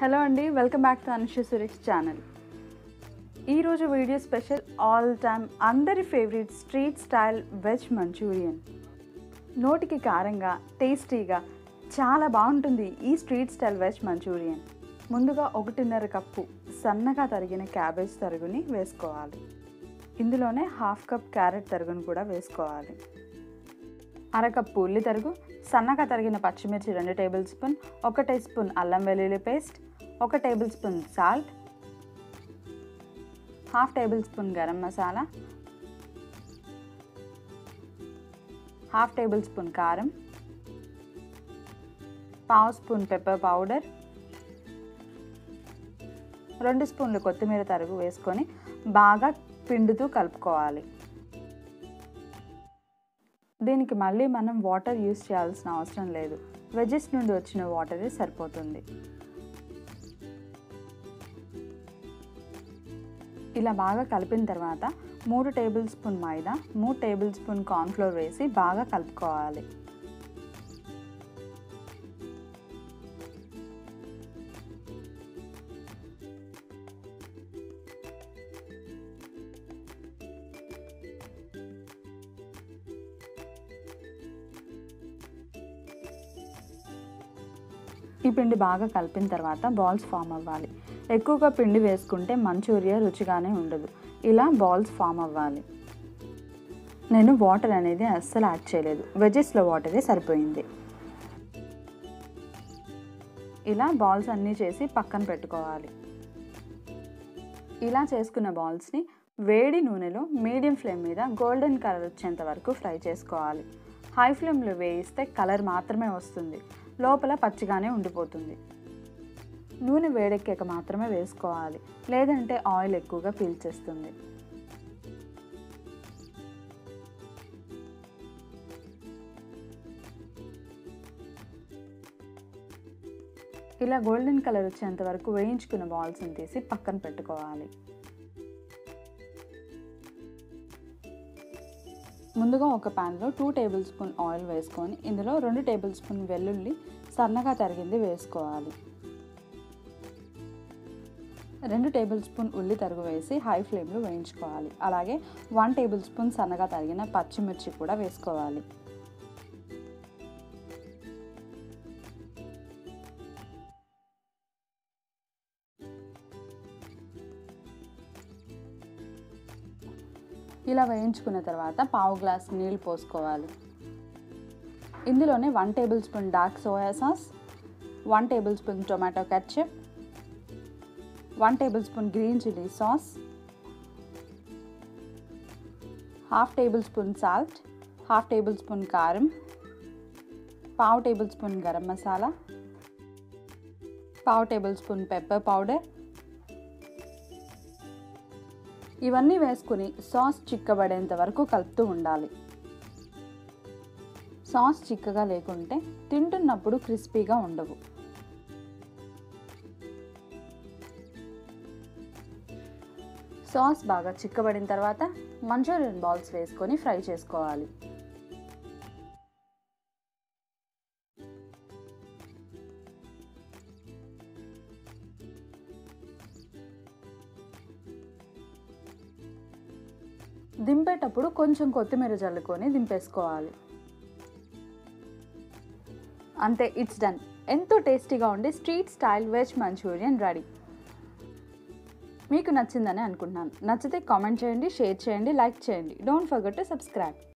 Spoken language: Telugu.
హలో అండి welcome back to Anusha Suresh channel. ఈరోజు వీడియో స్పెషల్ ఆల్ టైమ్ అందరి favourite street style veg Manchurian. నోటికి కారంగా టేస్టీగా చాలా బాగుంటుంది ఈ స్ట్రీట్ స్టైల్ వెజ్ మంచూరియన్. ముందుగా ఒకటిన్నర కప్పు సన్నగా తరిగిన క్యాబేజ్ తరుగుని వేసుకోవాలి. ఇందులోనే హాఫ్ కప్ క్యారెట్ తరుగును కూడా వేసుకోవాలి. అరకప్పు ఉల్లి తరుగు సన్నగా తరిగిన పచ్చిమిర్చి రెండు టేబుల్ స్పూన్ ఒక టీ స్పూన్ అల్లం వెల్లుల్లి పేస్ట్ ఒక tablespoon salt half tablespoon garam masala half tablespoon కారం పావు స్పూన్ పెప్పర్ పౌడర్ రెండు స్పూన్లు కొత్తిమీర తరుగు వేసుకొని బాగా పిండుతూ కలుపుకోవాలి. దీనికి మళ్ళీ మనం వాటర్ యూస్ చేయాల్సిన అవసరం లేదు. వెజెస్ నుండి వచ్చిన వాటరే సరిపోతుంది. ఇలా బాగా కలిపిన తర్వాత మూడు టేబుల్ స్పూన్ మైదా మూడు టేబుల్ స్పూన్ కార్న్ఫ్లోర్ వేసి బాగా కలుపుకోవాలి. ఈ పిండి బాగా కలిపిన తర్వాత బాల్స్ ఫామ్ అవ్వాలి. ఎక్కువగా పిండి వేసుకుంటే మంచూరియా రుచిగానే ఉండదు. ఇలా బాల్స్ ఫామ్ అవ్వాలి. నేను వాటర్ అనేది అస్సలు యాడ్ చేయలేదు. వెజెస్లో వాటరే సరిపోయింది. ఇలా బాల్స్ అన్నీ చేసి పక్కన పెట్టుకోవాలి. ఇలా చేసుకున్న బాల్స్ని వేడి నూనెలో మీడియం ఫ్లేమ్ మీద గోల్డెన్ కలర్ వచ్చేంత వరకు ఫ్రై చేసుకోవాలి. హై ఫ్లేమ్లో వేయిస్తే కలర్ మాత్రమే వస్తుంది. లోపల పచ్చిగానే ఉండిపోతుంది. నూనె వేడెక్కాక మాత్రమే వేసుకోవాలి. లేదంటే ఆయిల్ ఎక్కువగా పీల్చేస్తుంది ఇలా గోల్డెన్ కలర్ వచ్చేంత వరకు వేయించుకున్న బాల్స్ని తీసి పక్కన పెట్టుకోవాలి. ముందుగా ఒక ప్యాన్లో టూ టేబుల్ స్పూన్ ఆయిల్ వేసుకొని ఇందులో రెండు టేబుల్ స్పూన్ వెల్లుల్లి సన్నగా తరిగింది వేసుకోవాలి. రెండు టేబుల్ స్పూన్ ఉల్లి తరుగు వేసి హై ఫ్లేమ్లో వేయించుకోవాలి. అలాగే వన్ టేబుల్ స్పూన్ సన్నగా తరిగిన పచ్చిమిర్చి కూడా వేసుకోవాలి. ఇలా వేయించుకున్న తర్వాత పావు గ్లాస్ నీళ్ళు పోసుకోవాలి. ఇందులోనే one tablespoon dark soya sauce one tablespoon tomato ketchup one tablespoon green chilli sauce half tablespoon salt half tablespoon కారం పావు టేబుల్ స్పూన్ గరం మసాలా పావు టేబుల్ స్పూన్ పెప్పర్ పౌడర్ ఇవన్నీ వేసుకుని సాస్ చిక్కబడేంత వరకు కలుపుతూ ఉండాలి. సాస్ చిక్కగా లేకుంటే తింటున్నప్పుడు క్రిస్పీగా ఉండవు. సాస్ బాగా చిక్కబడిన తర్వాత మంచూరియన్ బాల్స్ వేసుకొని ఫ్రై చేసుకోవాలి. దింపేటప్పుడు కొంచెం కొత్తిమీర చల్లుకొని దింపేసుకోవాలి. అంతే ఇట్స్ డన్ ఎంతో టేస్టీగా ఉండే street style veg Manchurian ready. మీకు నచ్చిందని అనుకుంటున్నాను. నచ్చితే కామెంట్ చేయండి షేర్ చేయండి లైక్ చేయండి. Don't forget to subscribe